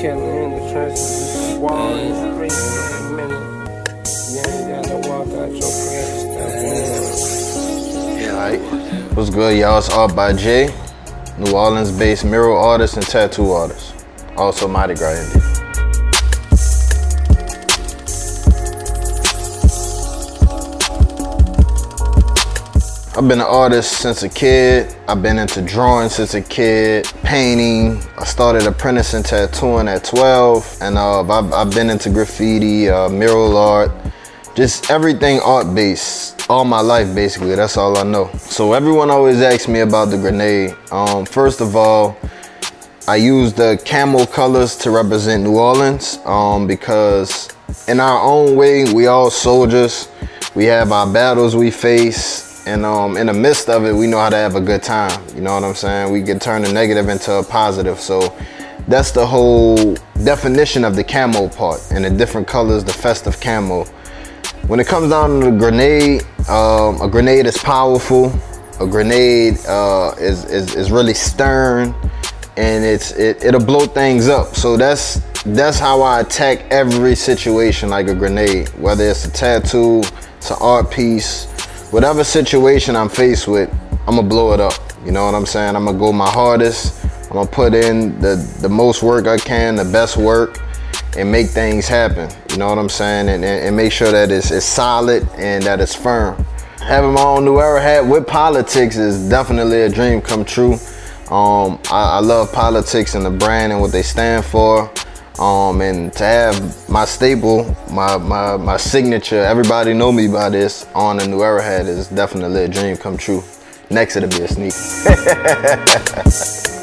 Killing in the trenches. Wall in a minute. You gotta walk out your alright. What's good, y'all? It's Art by Jay, New Orleans-based mural artist and tattoo artist. Also Mardi Gras Indian. I've been an artist since a kid. I've been into drawing since a kid, painting. I started apprenticing tattooing at 12, and uh, I've, I've, been into graffiti, uh, mural art, just everything art based all my life basically. That's all I know. So everyone always asks me about the grenade. Um, first of all, I use the camo colors to represent New Orleans um, because in our own way, we all soldiers. We have our battles we face and um, in the midst of it, we know how to have a good time. You know what I'm saying? We can turn the negative into a positive. So that's the whole definition of the camo part and the different colors, the festive camo. When it comes down to the grenade, um, a grenade is powerful. A grenade uh, is, is, is really stern and it's it, it'll blow things up. So that's that's how I attack every situation like a grenade, whether it's a tattoo, it's an art piece, whatever situation I'm faced with, I'm gonna blow it up. You know what I'm saying? I'm gonna go my hardest. I'm gonna put in the, the most work I can, the best work, and make things happen. You know what I'm saying? And, and, and make sure that it's, it's solid and that it's firm. Having my own New Era hat with politics is definitely a dream come true. Um, I, I love politics and the brand and what they stand for. Um, and to have my staple, my, my, my signature, everybody know me by this on the New Era hat is definitely a dream come true. Next it'll be a sneaker.